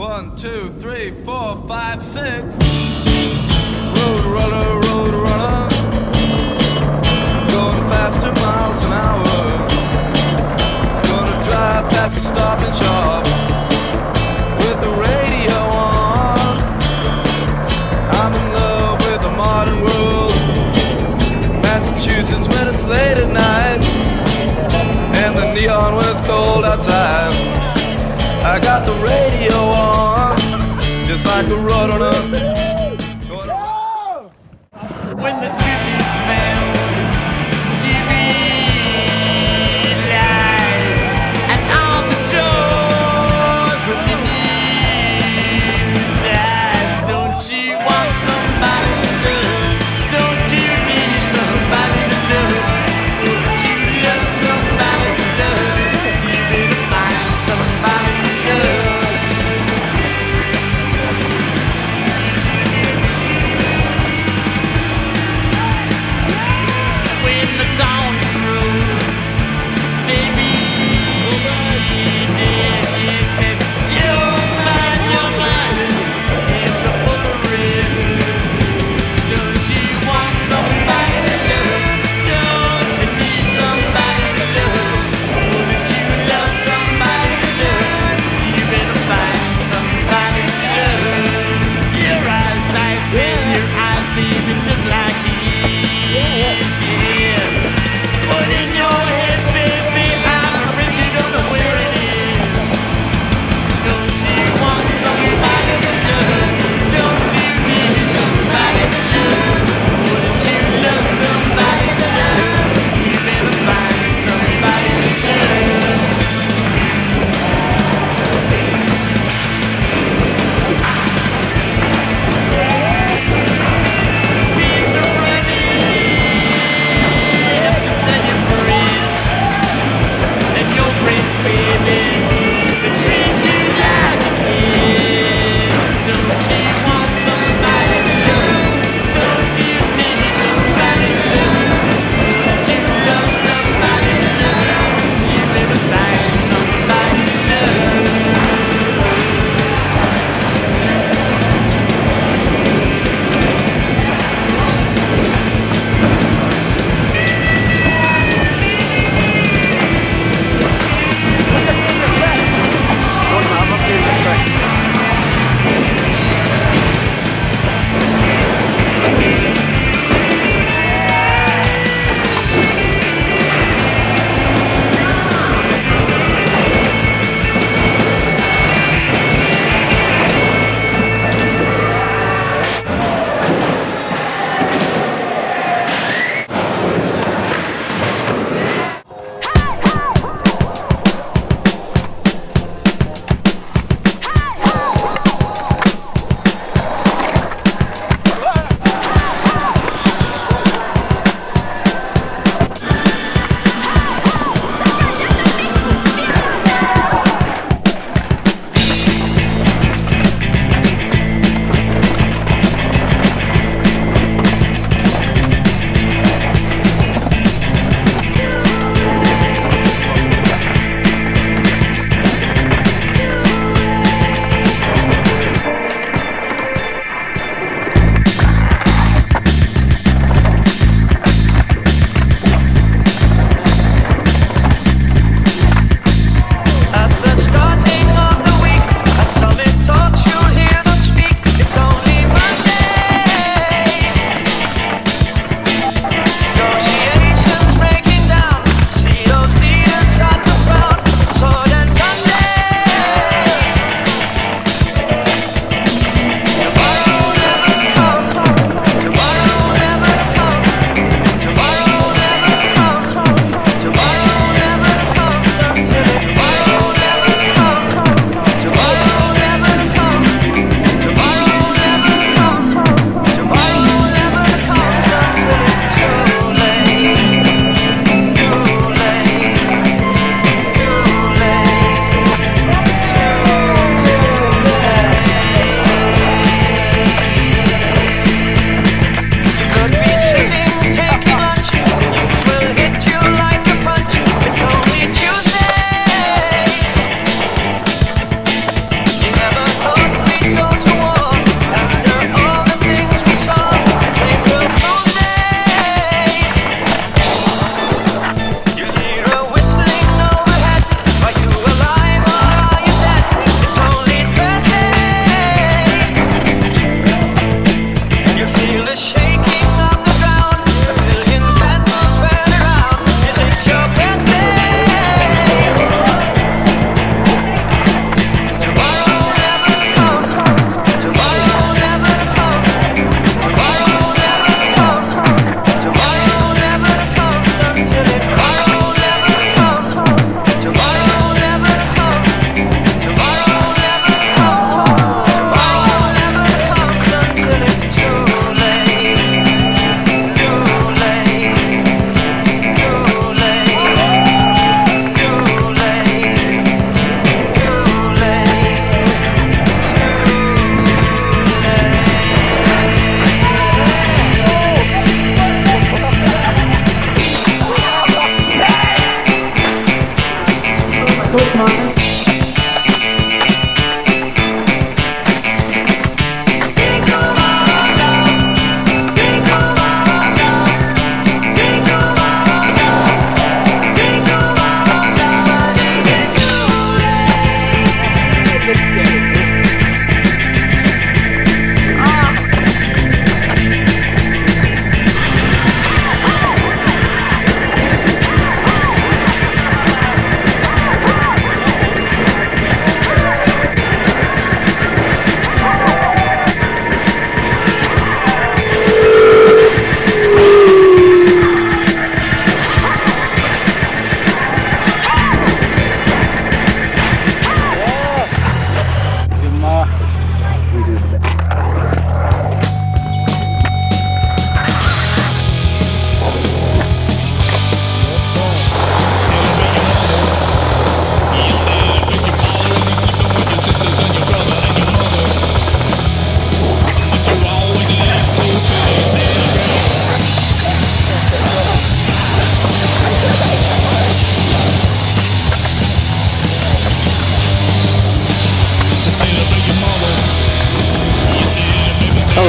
One, two, three, four, five, six. Road runner, road runner. Going faster miles an hour. Gonna drive past the stop and shop. win the.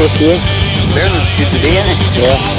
Looks good. Bear looks good today, isn't it? Yeah.